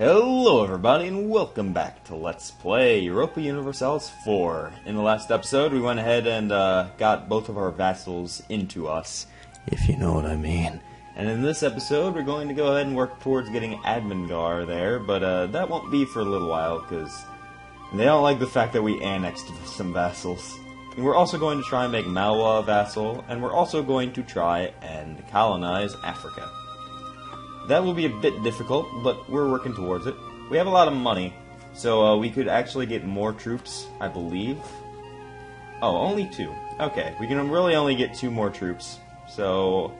Hello, everybody, and welcome back to Let's Play Europa Universalis 4. In the last episode, we went ahead and uh, got both of our vassals into us, if you know what I mean. And in this episode, we're going to go ahead and work towards getting Admingar there, but uh, that won't be for a little while, because they don't like the fact that we annexed some vassals. And we're also going to try and make Malwa a vassal, and we're also going to try and colonize Africa. That will be a bit difficult, but we're working towards it. We have a lot of money, so uh, we could actually get more troops, I believe. Oh, only two. Okay, we can really only get two more troops. So,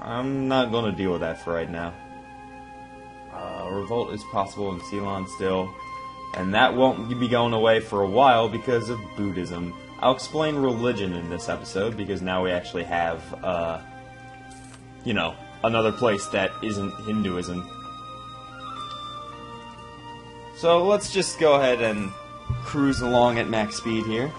I'm not going to deal with that for right now. Uh, revolt is possible in Ceylon still, and that won't be going away for a while because of Buddhism. I'll explain religion in this episode because now we actually have, uh, you know, another place that isn't Hinduism. So let's just go ahead and cruise along at max speed here.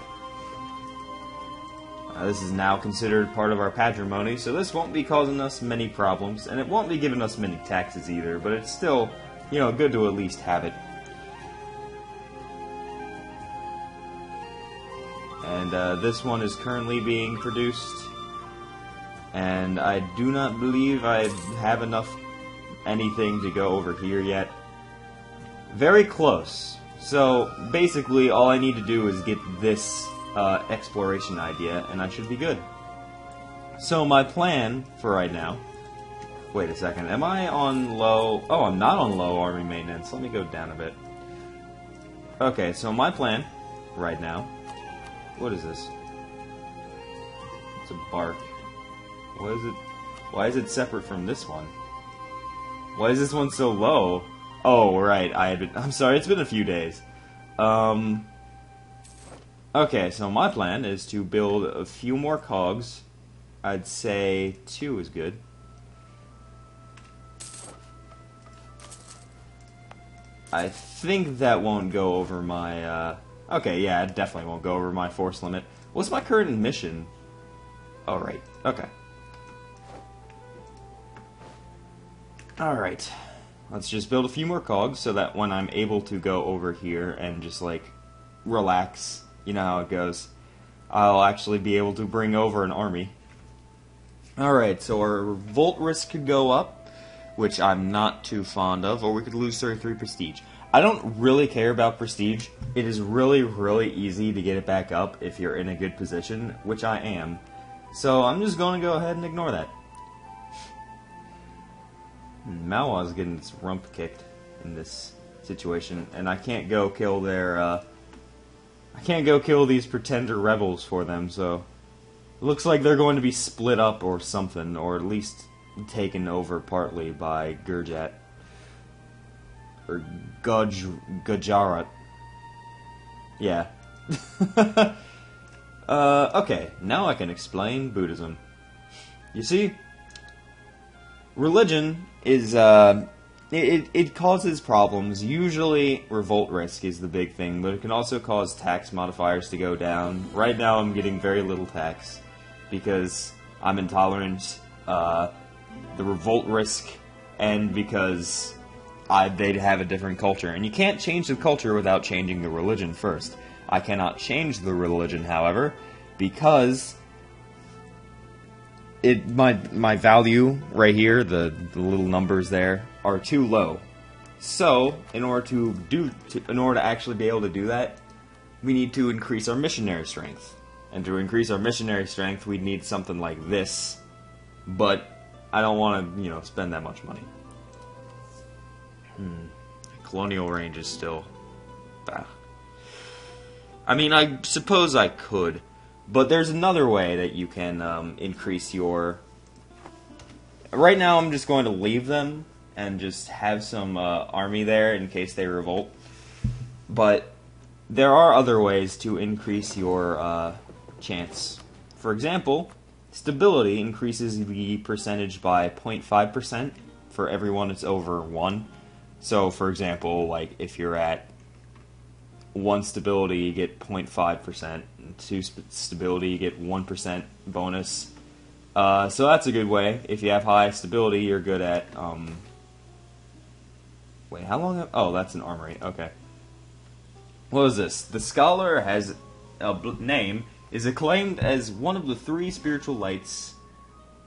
Uh, this is now considered part of our patrimony, so this won't be causing us many problems, and it won't be giving us many taxes either, but it's still, you know, good to at least have it. And uh, this one is currently being produced and I do not believe I have enough anything to go over here yet. Very close. So basically, all I need to do is get this uh, exploration idea, and I should be good. So my plan for right now. Wait a second. Am I on low? Oh, I'm not on low army maintenance. Let me go down a bit. Okay, so my plan right now. What is this? It's a bark. Why is it? Why is it separate from this one? Why is this one so low? Oh, right. I had been. I'm sorry. It's been a few days. Um. Okay, so my plan is to build a few more cogs. I'd say two is good. I think that won't go over my. Uh, okay, yeah, it definitely won't go over my force limit. What's my current mission? Oh, right. Okay. Alright. Let's just build a few more cogs so that when I'm able to go over here and just like relax, you know how it goes, I'll actually be able to bring over an army. Alright, so our revolt risk could go up, which I'm not too fond of, or we could lose 33 prestige. I don't really care about prestige. It is really, really easy to get it back up if you're in a good position, which I am. So I'm just going to go ahead and ignore that. Malwa's getting its rump kicked in this situation, and I can't go kill their, uh, I can't go kill these pretender rebels for them, so it looks like they're going to be split up or something, or at least taken over partly by Gurjat. Or Guj. Yeah. uh, okay, now I can explain Buddhism. You see, religion is uh, it, it causes problems. Usually, revolt risk is the big thing, but it can also cause tax modifiers to go down. Right now, I'm getting very little tax because I'm intolerant. Uh, the revolt risk, and because I, they'd have a different culture, and you can't change the culture without changing the religion first. I cannot change the religion, however, because it my my value right here, the, the little numbers there, are too low. So, in order to do, to, in order to actually be able to do that, we need to increase our missionary strength. And to increase our missionary strength, we need something like this. But I don't want to, you know, spend that much money. Hmm. Colonial range is still. Ah. I mean, I suppose I could. But there's another way that you can um, increase your. Right now, I'm just going to leave them and just have some uh, army there in case they revolt. But there are other ways to increase your uh, chance. For example, stability increases the percentage by 0.5% for everyone that's over 1. So, for example, like if you're at 1 stability, you get 0.5% two stability, you get 1% bonus. Uh, so that's a good way. If you have high stability, you're good at um, Wait, how long? Have, oh, that's an armory. Okay. What is this? The scholar has a name is acclaimed as one of the three spiritual lights.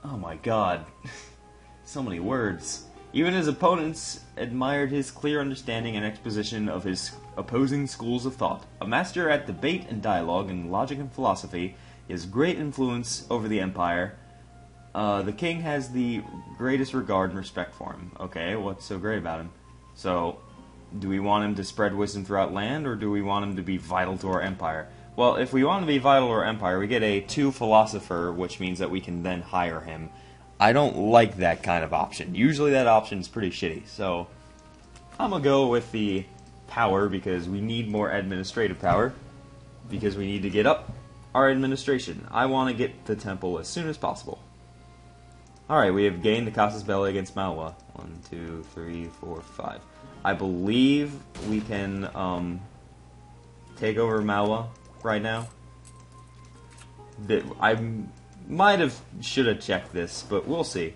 Oh my god. so many words. Even his opponents admired his clear understanding and exposition of his opposing schools of thought. A master at debate and dialogue in logic and philosophy, has great influence over the empire. Uh, the king has the greatest regard and respect for him. Okay, what's so great about him? So, do we want him to spread wisdom throughout land, or do we want him to be vital to our empire? Well, if we want to be vital to our empire, we get a two philosopher, which means that we can then hire him. I don't like that kind of option. Usually that option is pretty shitty. So I'm to go with the power because we need more administrative power because we need to get up our administration. I want to get the temple as soon as possible. Alright, we have gained the Casus Belli against Malwa. One, two, three, four, five. I believe we can um, take over Malwa right now. I might have should have checked this, but we'll see.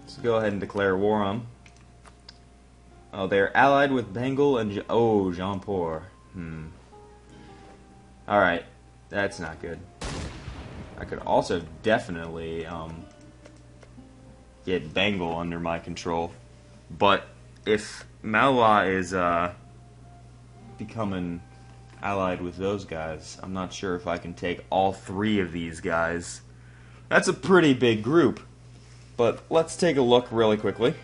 Let's go ahead and declare war on Oh, they're allied with Bengal and... oh, Jaunpur. Hmm. Alright. That's not good. I could also definitely um, get Bengal under my control. But if Malwa is uh, becoming allied with those guys. I'm not sure if I can take all three of these guys. That's a pretty big group. But let's take a look really quickly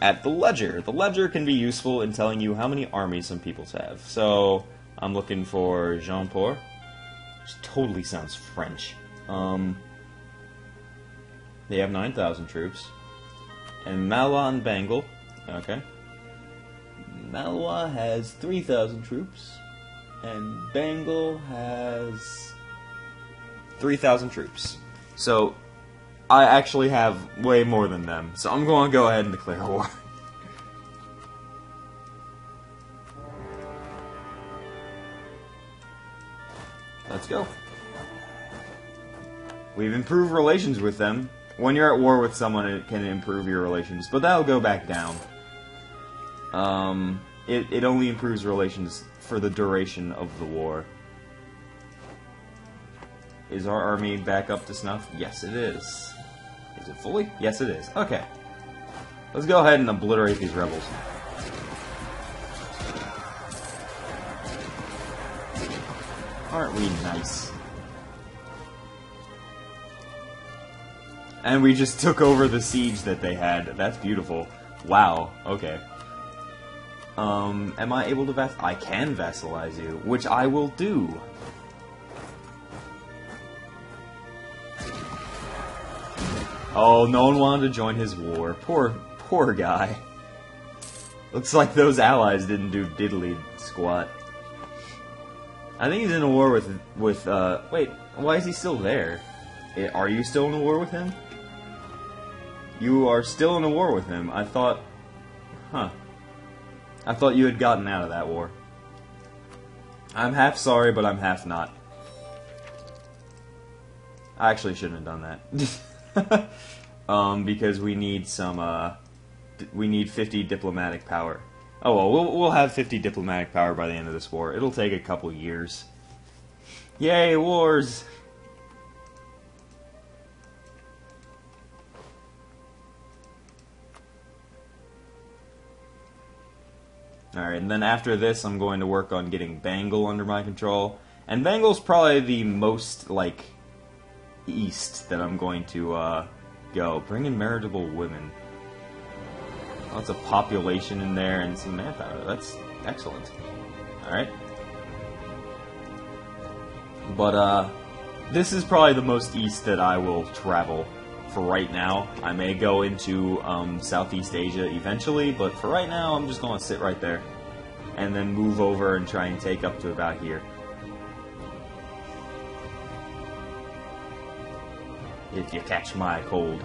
at the ledger. The ledger can be useful in telling you how many armies some peoples have. So I'm looking for Jaunpur, which totally sounds French. Um, they have 9,000 troops. And Malwa and Bengal, okay. Malwa has 3,000 troops and Bengal has 3,000 troops. So I actually have way more than them. So I'm going to go ahead and declare war. Let's go. We've improved relations with them. When you're at war with someone, it can improve your relations, but that'll go back down. Um, it, it only improves relations for the duration of the war. Is our army back up to snuff? Yes, it is. Is it fully? Yes, it is. Okay. Let's go ahead and obliterate these rebels. Aren't we nice? And we just took over the siege that they had. That's beautiful. Wow. Okay. Um, am I able to vass- I can vassalize you, which I will do. Oh, no one wanted to join his war. Poor, poor guy. Looks like those allies didn't do diddly squat. I think he's in a war with, with, uh, wait, why is he still there? Are you still in a war with him? You are still in a war with him. I thought, huh. I thought you had gotten out of that war. I'm half sorry, but I'm half not. I actually shouldn't have done that. um, because we need some, uh, we need 50 diplomatic power. Oh well, well, we'll have 50 diplomatic power by the end of this war. It'll take a couple years. Yay, wars! Alright, and then after this, I'm going to work on getting Bengal under my control. And Bengal's probably the most, like, east that I'm going to uh, go. Bring in marriageable women. Lots of population in there and some manpower. That's excellent. Alright. But, uh, this is probably the most east that I will travel for right now. I may go into um, Southeast Asia eventually, but for right now, I'm just going to sit right there and then move over and try and take up to about here. If you catch my cold.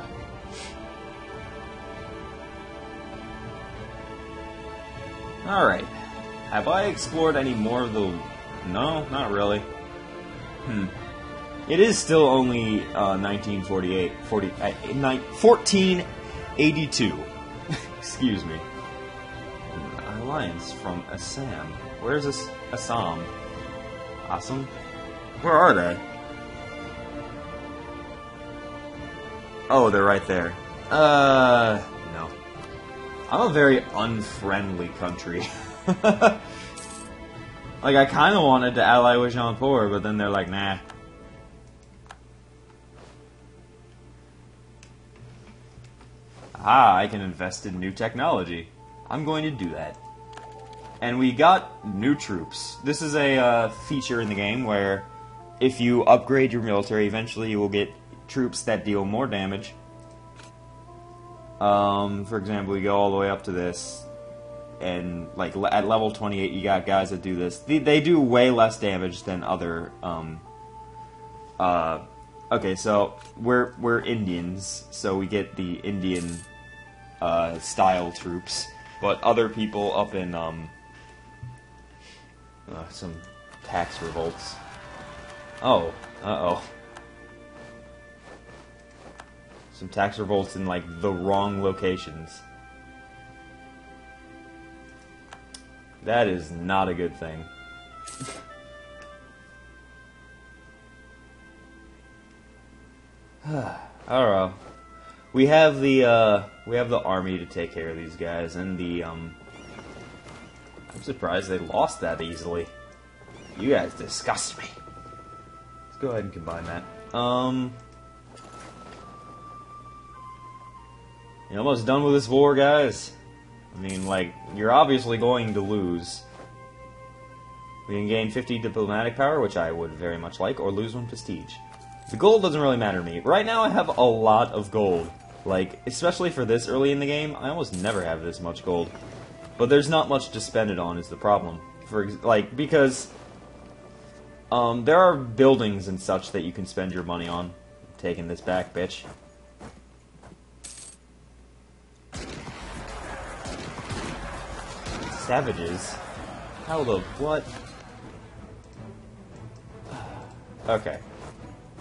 Alright. Have I explored any more of the... No, not really. Hmm. It is still only uh, 1948, 40, uh, 1488. 82. Excuse me. Alliance from Assam. Where's this Assam? Assam? Where are they? Oh, they're right there. Uh, no. I'm a very unfriendly country. like, I kind of wanted to ally with Jaipur, but then they're like, nah. Ah, I can invest in new technology. I'm going to do that. And we got new troops. This is a uh, feature in the game where if you upgrade your military, eventually you will get troops that deal more damage. Um, for example, we go all the way up to this, and like at level 28, you got guys that do this. They, they do way less damage than other. Um, uh, okay, so we're we're Indians, so we get the Indian uh, style troops, but other people up in um, uh, some tax revolts. Oh, uh oh. Some tax revolts in like the wrong locations. That is not a good thing. Know. We have the uh, we have the army to take care of these guys, and the um. I'm surprised they lost that easily. You guys disgust me. Let's go ahead and combine that. Um. You're almost done with this war, guys. I mean, like, you're obviously going to lose. We can gain 50 diplomatic power, which I would very much like, or lose one prestige. The gold doesn't really matter to me. Right now I have a lot of gold. Like, especially for this early in the game, I almost never have this much gold. But there's not much to spend it on is the problem. For like, because um, there are buildings and such that you can spend your money on. Taking this back, bitch. Savages? How the what? Okay.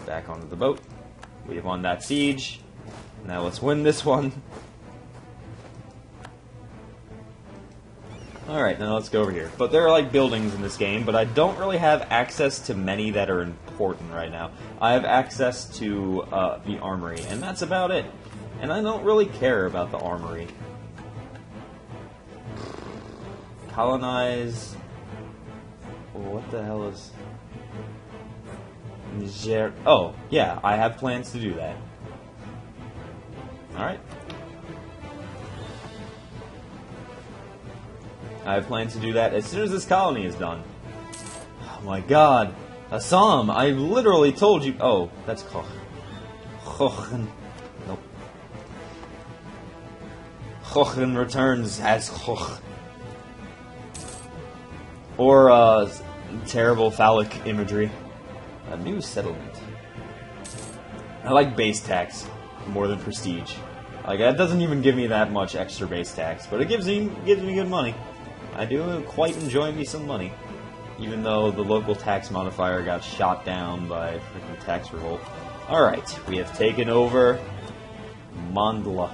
Back onto the boat. We have won that siege. Now let's win this one. Alright, now let's go over here. But there are like buildings in this game, but I don't really have access to many that are important right now. I have access to uh, the armory, and that's about it. And I don't really care about the armory. Colonize... What the hell is... Niger... Oh, yeah, I have plans to do that. Alright. I have plans to do that as soon as this colony is done. Oh my god. Assam, I literally told you. Oh, that's Koch. Kochen. Nope. Kochen returns as Koch. Or, uh, terrible phallic imagery. A new settlement. I like base tax more than prestige. Like that doesn't even give me that much extra base tax, but it gives me gives me good money. I do quite enjoy me some money, even though the local tax modifier got shot down by freaking tax revolt. All right, we have taken over Mandla,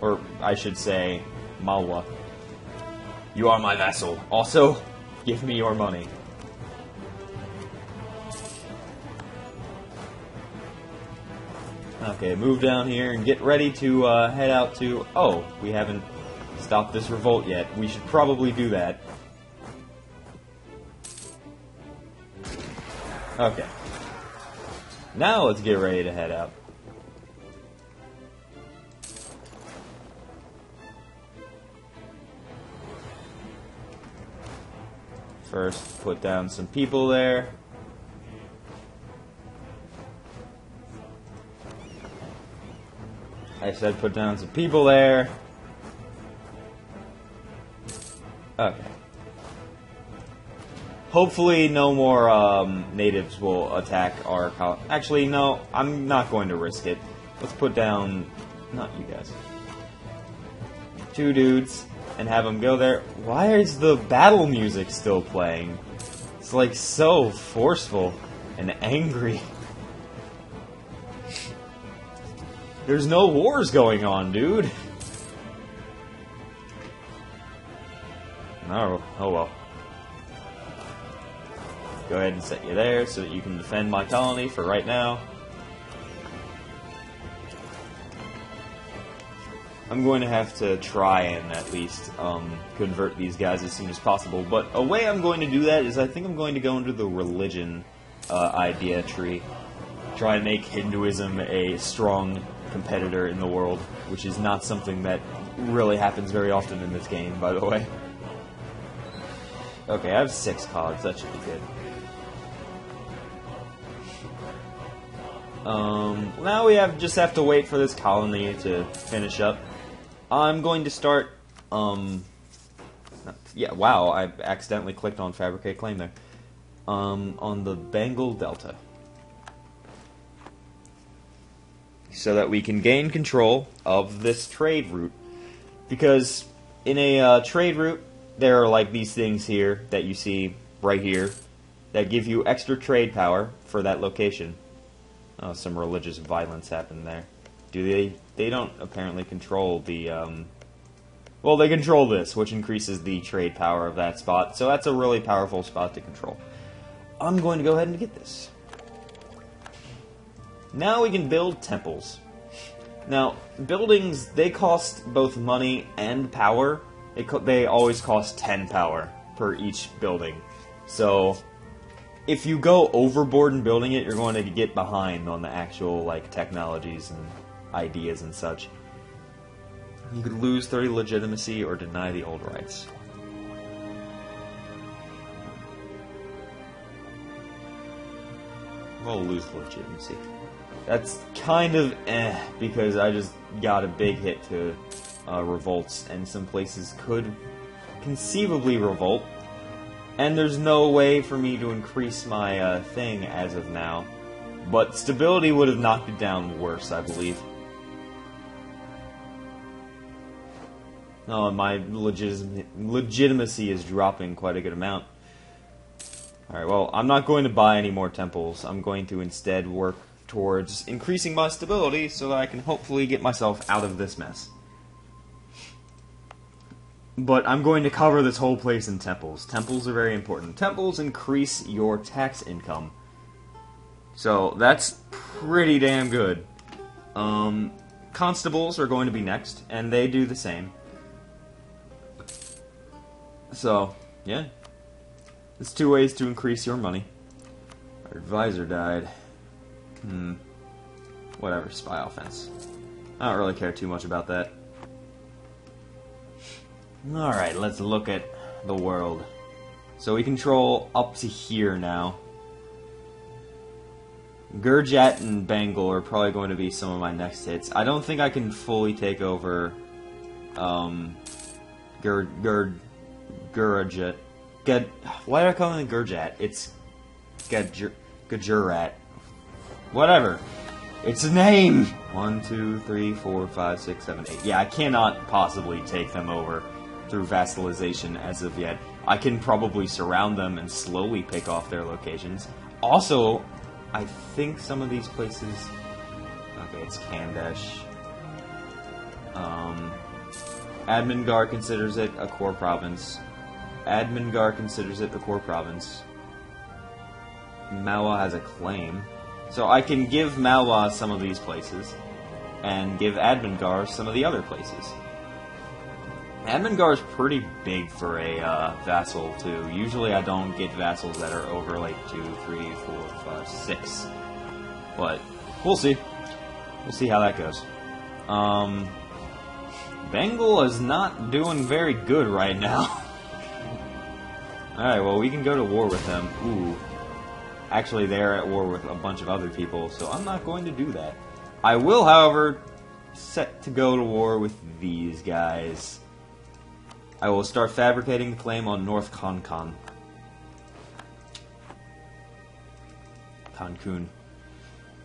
or I should say Malwa. You are my vassal. Also, give me your money. Okay, move down here and get ready to uh, head out to... Oh, we haven't stopped this revolt yet. We should probably do that. Okay. Now let's get ready to head out. First, put down some people there. I said put down some people there. Okay. Hopefully no more um, natives will attack our colony. Actually, no, I'm not going to risk it. Let's put down... Not you guys. Two dudes, and have them go there. Why is the battle music still playing? It's like so forceful and angry. There's no wars going on, dude. Oh, oh well. Go ahead and set you there so that you can defend my colony for right now. I'm going to have to try and at least um, convert these guys as soon as possible. But a way I'm going to do that is I think I'm going to go into the religion uh, idea tree. Try and make Hinduism a strong competitor in the world, which is not something that really happens very often in this game, by the way. Okay, I have six cards. That should be good. Um, now we have just have to wait for this colony to finish up. I'm going to start. Um, yeah, wow, I accidentally clicked on fabricate claim there. Um, on the Bengal Delta. So that we can gain control of this trade route. Because in a uh, trade route, there are like these things here that you see right here that give you extra trade power for that location. Oh, some religious violence happened there. Do they? They don't apparently control the. Um, well, they control this, which increases the trade power of that spot. So that's a really powerful spot to control. I'm going to go ahead and get this. Now we can build temples. Now, buildings, they cost both money and power. Co they always cost 10 power per each building. So, if you go overboard in building it, you're going to get behind on the actual, like, technologies and ideas and such. You could lose 30 legitimacy or deny the old rights. We'll lose legitimacy. That's kind of eh, because I just got a big hit to uh, revolts, and some places could conceivably revolt. And there's no way for me to increase my uh, thing as of now. But stability would have knocked it down worse, I believe. Oh, my legitimacy is dropping quite a good amount. Alright, well, I'm not going to buy any more temples. I'm going to instead work towards increasing my stability so that I can hopefully get myself out of this mess. But I'm going to cover this whole place in temples. Temples are very important. Temples increase your tax income. So that's pretty damn good. Um, constables are going to be next, and they do the same. So, yeah. There's two ways to increase your money. Our advisor died. Hmm. Whatever, spy offense. I don't really care too much about that. Alright, let's look at the world. So we control up to here now. Gurjat and Bengal are probably going to be some of my next hits. I don't think I can fully take over um, Gur Gur Gurjat. Gad, why are I calling it Gurjat? It's Gujarat. Whatever. It's a name! One, two, three, four, five, six, seven, eight. Yeah, I cannot possibly take them over through vassalization as of yet. I can probably surround them and slowly pick off their locations. Also, I think some of these places... Okay, it's Khandesh. Um, Admingar considers it a core province. Admingar considers it the core province. Malwa has a claim. So I can give Malwa some of these places, and give Admingar some of the other places. Admingar is pretty big for a uh, vassal, too. Usually I don't get vassals that are over, like, two, three, four, five, six. But, we'll see. We'll see how that goes. Um, Bengal is not doing very good right now. Alright, well, we can go to war with them. Ooh. Actually, they're at war with a bunch of other people, so I'm not going to do that. I will, however, set to go to war with these guys. I will start fabricating the claim on North Konkan. Cancun.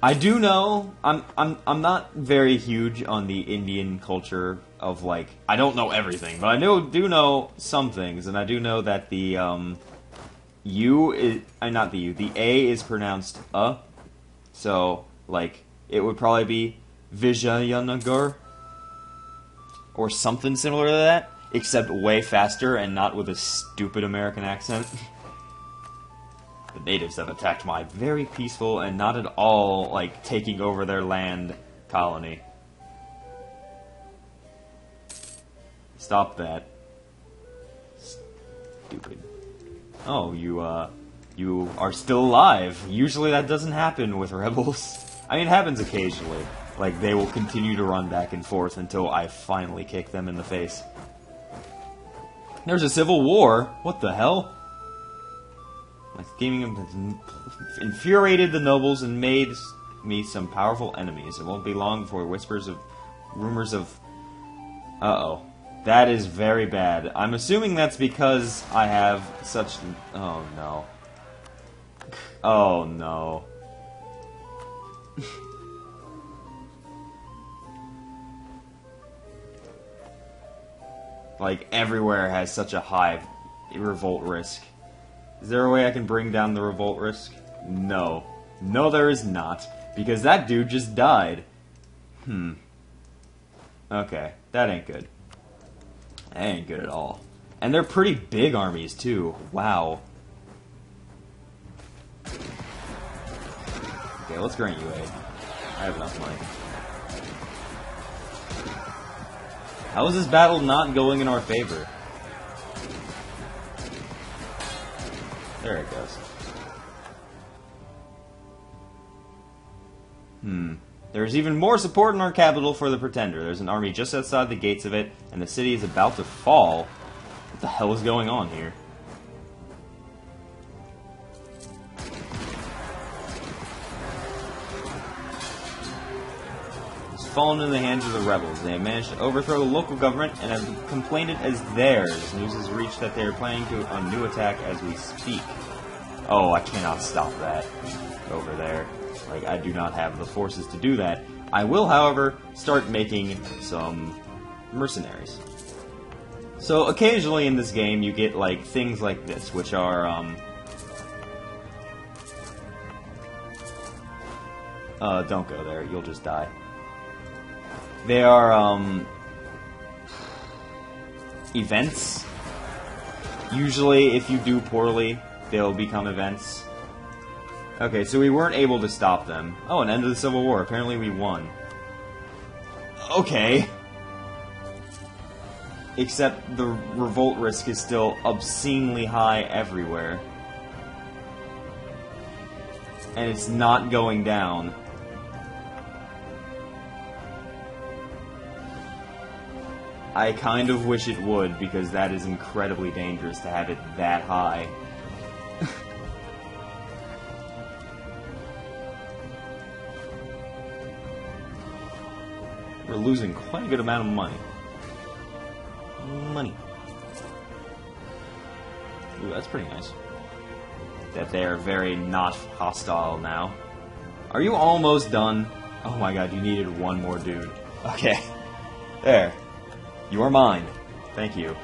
I do know I'm I'm I'm not very huge on the Indian culture of like I don't know everything, but I know do know some things, and I do know that the um, U is uh, not the U. The A is pronounced uh, so like it would probably be Vijayanagar. Or something similar to that, except way faster and not with a stupid American accent. the natives have attacked my very peaceful and not at all, like, taking over their land colony. Stop that. Stupid. Oh, you, uh, you are still alive. Usually that doesn't happen with rebels. I mean, it happens occasionally. Like, they will continue to run back and forth until I finally kick them in the face. There's a civil war? What the hell? My scheming has infuriated the nobles and made me some powerful enemies. It won't be long before whispers of rumors of... Uh-oh. That is very bad. I'm assuming that's because I have such... Oh, no. Oh, no. like, everywhere has such a high revolt risk. Is there a way I can bring down the revolt risk? No. No, there is not. Because that dude just died. Hmm. Okay, that ain't good. That ain't good at all. And they're pretty big armies, too. Wow. Okay, let's grant you aid. I have enough money. How is this battle not going in our favor? There it goes. Hmm. There's even more support in our capital for the Pretender. There's an army just outside the gates of it, and the city is about to fall. What the hell is going on here? Fallen in the hands of the rebels. They have managed to overthrow the local government and have complained it as theirs. News has reached that they are planning to a new attack as we speak. Oh, I cannot stop that over there. Like, I do not have the forces to do that. I will, however, start making some mercenaries. So, occasionally in this game, you get, like, things like this, which are, um... Uh, don't go there. You'll just die. They are, um... Events. Usually, if you do poorly, they'll become events. Okay, so we weren't able to stop them. Oh, an end of the Civil War. Apparently we won. Okay. Except the revolt risk is still obscenely high everywhere. And it's not going down. I kind of wish it would, because that is incredibly dangerous to have it that high. We're losing quite a good amount of money. Money. Ooh, that's pretty nice. That they are very not hostile now. Are you almost done? Oh my god, you needed one more dude. Okay. There. You are mine. Thank you.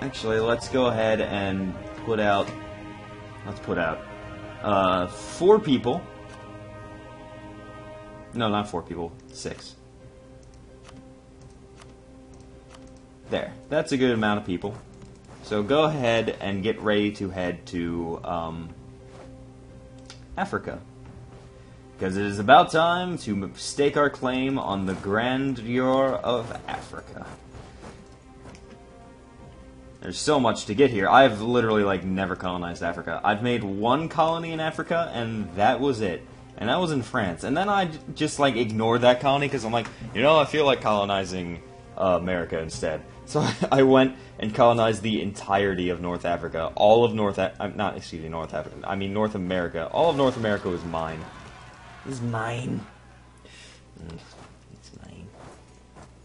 Actually, let's go ahead and put out... Let's put out... Uh, four people no, not four people. Six. There. That's a good amount of people. So go ahead and get ready to head to um, Africa. Because it is about time to stake our claim on the grandeur of Africa. There's so much to get here. I've literally, like, never colonized Africa. I've made one colony in Africa, and that was it and that was in France. And then I just like ignored that colony because I'm like, you know, I feel like colonizing uh, America instead. So I went and colonized the entirety of North Africa, all of North, A- uh, not excuse me, North Africa. I mean North America. All of North America was mine. It's mine. It's mine.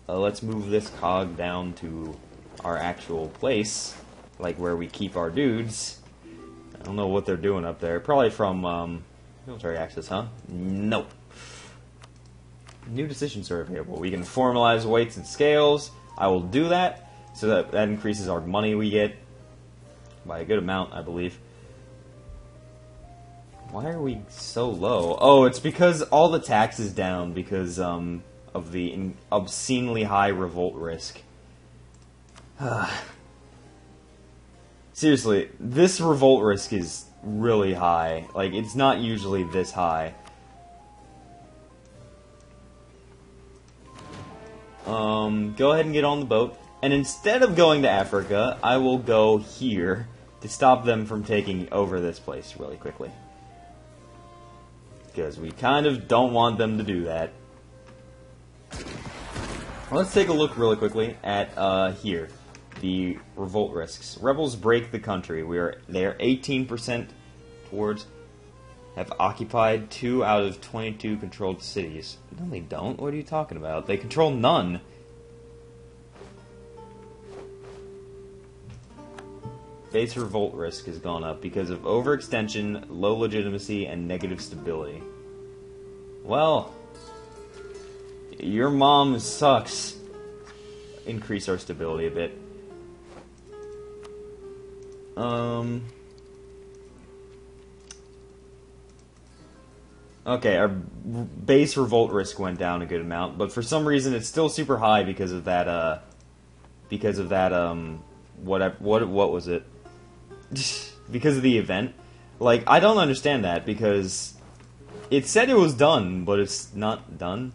Uh, let's move this cog down to our actual place, like where we keep our dudes. I don't know what they're doing up there. Probably from um, Military access, huh? Nope. New decisions are available. We can formalize weights and scales. I will do that, so that that increases our money we get by a good amount, I believe. Why are we so low? Oh, it's because all the tax is down because um, of the obscenely high revolt risk. Seriously, this revolt risk is really high. Like, it's not usually this high. Um, go ahead and get on the boat. And instead of going to Africa, I will go here to stop them from taking over this place really quickly. Because we kind of don't want them to do that. Let's take a look really quickly at uh, here the revolt risks. Rebels break the country. We are they are 18% towards have occupied two out of 22 controlled cities. No, they don't. What are you talking about? They control none. Base revolt risk has gone up because of overextension, low legitimacy, and negative stability. Well, your mom sucks. Increase our stability a bit. Um. Okay, our base revolt risk went down a good amount, but for some reason it's still super high because of that. Uh, because of that. Um, what what what was it? because of the event. Like I don't understand that because it said it was done, but it's not done.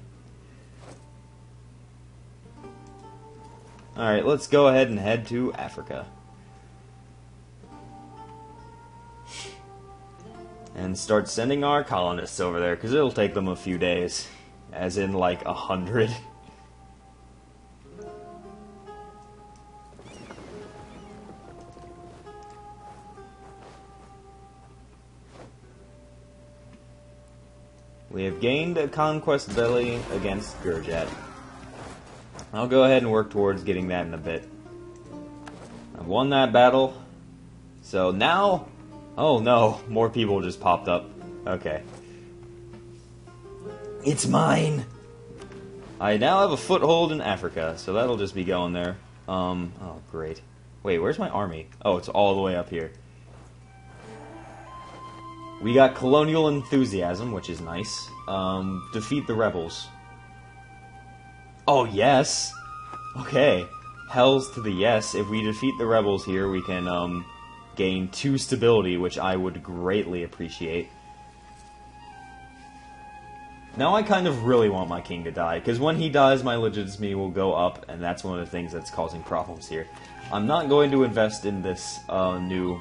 All right, let's go ahead and head to Africa. and start sending our colonists over there because it'll take them a few days, as in like a hundred. We have gained a conquest belly against Gurjat. I'll go ahead and work towards getting that in a bit. I've won that battle. So now Oh no, more people just popped up. Okay. It's mine! I now have a foothold in Africa, so that'll just be going there. Um, oh great. Wait, where's my army? Oh, it's all the way up here. We got colonial enthusiasm, which is nice. Um, defeat the rebels. Oh, yes! Okay. Hells to the yes. If we defeat the rebels here, we can, um, gain 2 stability, which I would greatly appreciate. Now I kind of really want my king to die, because when he dies, my legitimacy will go up, and that's one of the things that's causing problems here. I'm not going to invest in this uh, new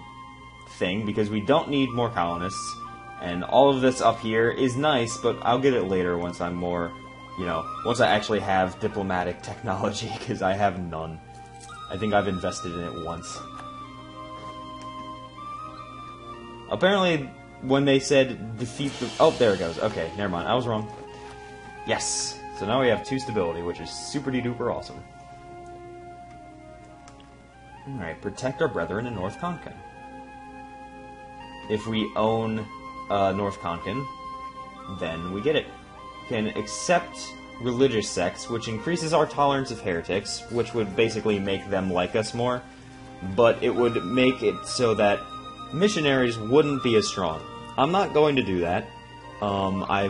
thing, because we don't need more colonists, and all of this up here is nice, but I'll get it later once I'm more, you know, once I actually have diplomatic technology, because I have none. I think I've invested in it once. Apparently, when they said defeat the... Oh, there it goes. Okay, never mind. I was wrong. Yes. So now we have two stability, which is super duper awesome. Alright, protect our brethren in North Konkan. If we own uh, North Konkan, then we get it. Can accept religious sects, which increases our tolerance of heretics, which would basically make them like us more, but it would make it so that missionaries wouldn't be as strong. I'm not going to do that. Um, I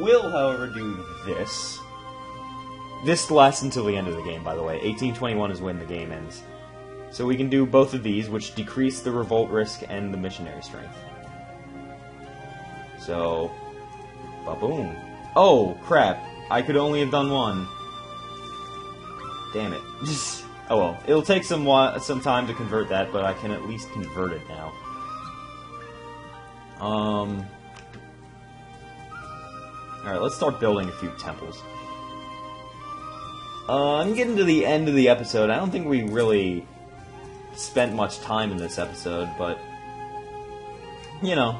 will, however, do this. This lasts until the end of the game, by the way. 1821 is when the game ends. So we can do both of these, which decrease the revolt risk and the missionary strength. So, ba-boom. Oh, crap. I could only have done one. Damn it. oh well. It'll take some some time to convert that, but I can at least convert it now. Um. Alright, let's start building a few temples. Uh, I'm getting to the end of the episode. I don't think we really spent much time in this episode, but. You know.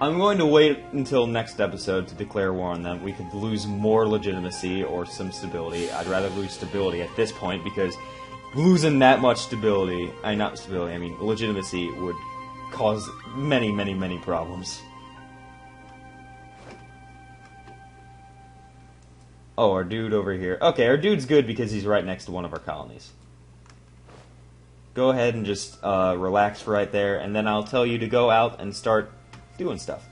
I'm going to wait until next episode to declare war on them. We could lose more legitimacy or some stability. I'd rather lose stability at this point because losing that much stability, I not stability, I mean legitimacy would cause many, many, many problems. Oh, our dude over here. Okay, our dude's good because he's right next to one of our colonies go ahead and just uh, relax right there, and then I'll tell you to go out and start doing stuff.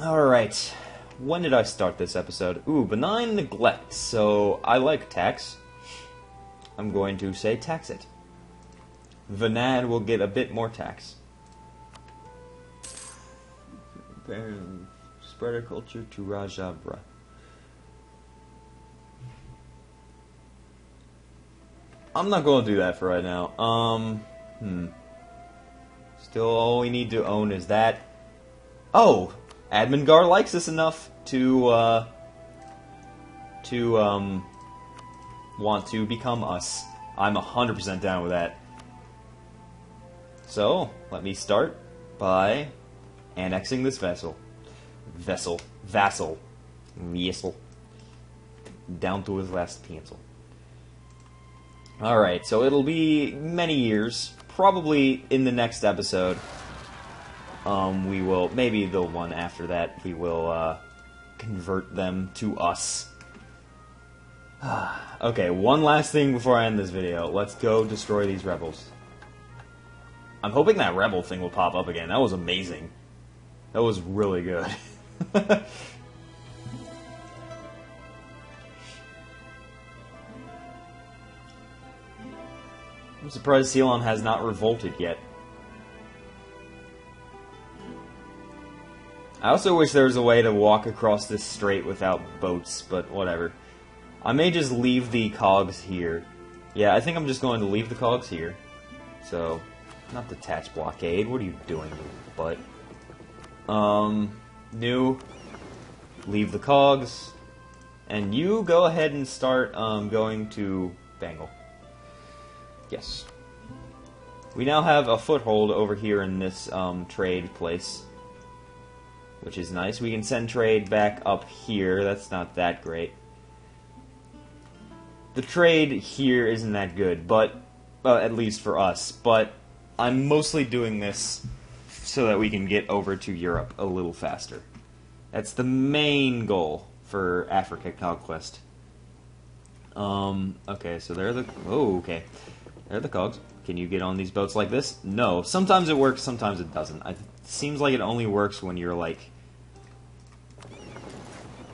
Alright, when did I start this episode? Ooh, benign neglect. So I like tax. I'm going to say tax it. Vanad will get a bit more tax. Spread our culture to Rajabra. I'm not going to do that for right now. Um, hmm. Still, all we need to own is that. Oh, Admingar likes us enough to uh, to um, want to become us. I'm 100% down with that. So, let me start by annexing this vessel. Vessel. Vassal. Vessel. Down to his last pencil. Alright, so it'll be many years. Probably in the next episode. Um, we will, maybe the one after that, we will uh, convert them to us. okay, one last thing before I end this video. Let's go destroy these rebels. I'm hoping that rebel thing will pop up again. That was amazing. That was really good. I'm surprised Ceylon has not revolted yet. I also wish there was a way to walk across this strait without boats, but whatever. I may just leave the cogs here. Yeah, I think I'm just going to leave the cogs here. So, not detach blockade. What are you doing, But, Um, new. Leave the cogs. And you go ahead and start um, going to Bengal. Yes. We now have a foothold over here in this um, trade place. Which is nice. We can send trade back up here. That's not that great. The trade here isn't that good, but... Well, at least for us. But I'm mostly doing this so that we can get over to Europe a little faster. That's the main goal for Africa Conquest. Um, okay, so there are the... Oh, okay. Are the cogs. Can you get on these boats like this? No. Sometimes it works, sometimes it doesn't. It seems like it only works when you're, like,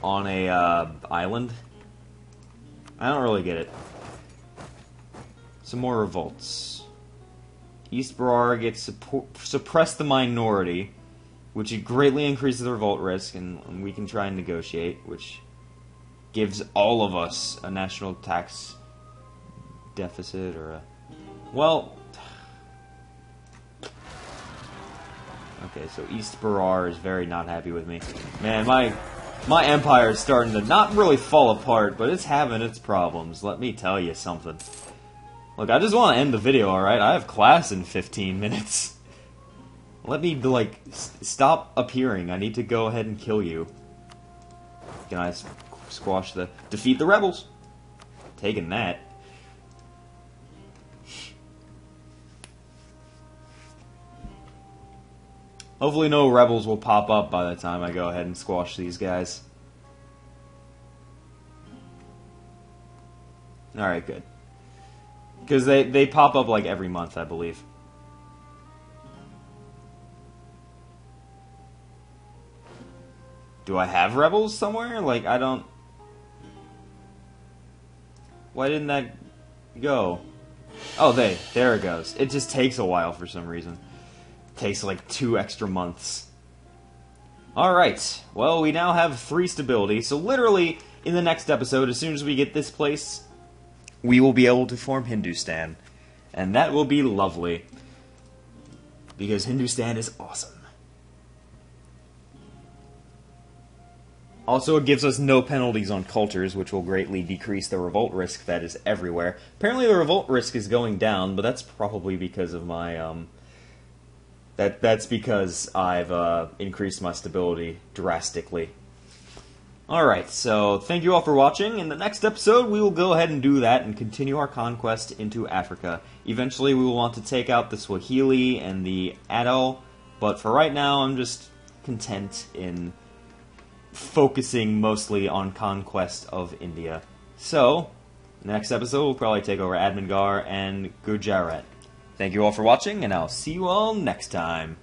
on a uh, island. I don't really get it. Some more revolts. East Berar gets suppress the minority, which greatly increases the revolt risk, and we can try and negotiate, which gives all of us a national tax deficit or a well, okay, so East Berar is very not happy with me. Man, my my empire is starting to not really fall apart, but it's having its problems. Let me tell you something. Look, I just want to end the video, alright? I have class in 15 minutes. Let me, like, stop appearing. I need to go ahead and kill you. Can I squash the... Defeat the rebels. Taking that. Hopefully no rebels will pop up by the time I go ahead and squash these guys. Alright, good. Because they, they pop up like every month, I believe. Do I have rebels somewhere? Like, I don't... Why didn't that go? Oh, they. There it goes. It just takes a while for some reason. Takes like two extra months. Alright, well, we now have three stability, so literally, in the next episode, as soon as we get this place, we will be able to form Hindustan. And that will be lovely. Because Hindustan is awesome. Also, it gives us no penalties on cultures, which will greatly decrease the revolt risk that is everywhere. Apparently, the revolt risk is going down, but that's probably because of my um, that that's because I've uh, increased my stability drastically. Alright, so thank you all for watching. In the next episode, we will go ahead and do that and continue our conquest into Africa. Eventually, we will want to take out the Swahili and the Adal, but for right now, I'm just content in focusing mostly on conquest of India. So, next episode, we'll probably take over Admingar and Gujarat. Thank you all for watching, and I'll see you all next time.